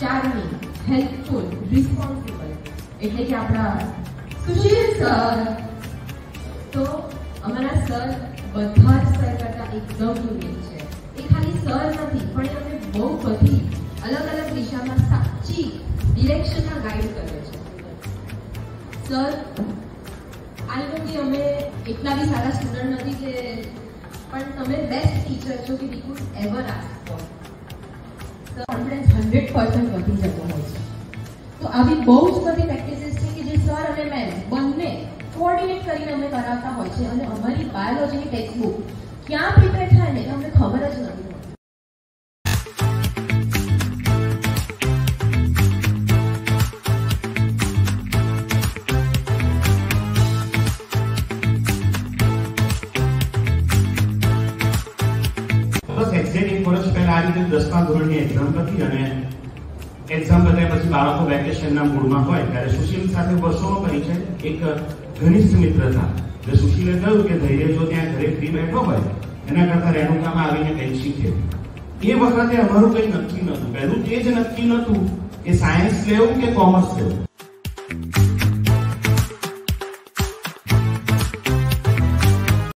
Charming, helpful, responsible. એટલે કે આપણા સુશીલ સર. તો અમારા સર બધા જ સર કરતા એકદમ યુનિક છે. એ ખાલી સર નથી, પણ એ બહુ બધી અલગ અલગ દિશામાં સાચી ડિરેક્શનમાં ગાઈડ કરે છે. સર આઈ નો કે અમે એટલા બી સારા સ્ટુડન્ટ નથી કે, પણ તમે બેસ્ટ ટીચર છો કે we could ever ask for confidence hundred percent વધી જતો હોય છે તો આવી બહુ જ બધી પ્રેક્ટિસીસ છે કે જે સર અને મેમ બંને કોઓર્ડિનેટ કરીને અમે કરાવતા હોય છે અને અમારી બાયોલોજીની ટેક્સ્ટબુક ક્યાં પ્રિપેર થાય ને અમને ખબર જ નથી આ રીતે દસમા ધોરણની એક્ઝામ હતી અને એક્ઝામ પત્યા પછી બાળકો વેકેશનના મૂડમાં હોય ત્યારે સુશીલ સાથે વર્ષોનો પરિચય એક ઘનિષ્ઠ મિત્રતા જે સુશીલે કહ્યું કે ધૈર્ય જો ત્યાં ઘરે ફ્રી બેઠો હોય, એના કરતા રેણુકામાં આવીને કંઈક શીખે. એ વખતે અમારું કંઈ નક્કી નહોતું. પહેલું તે જ નક્કી નહોતું કે સાયન્સ લેવું કે કોમર્સ લેવું.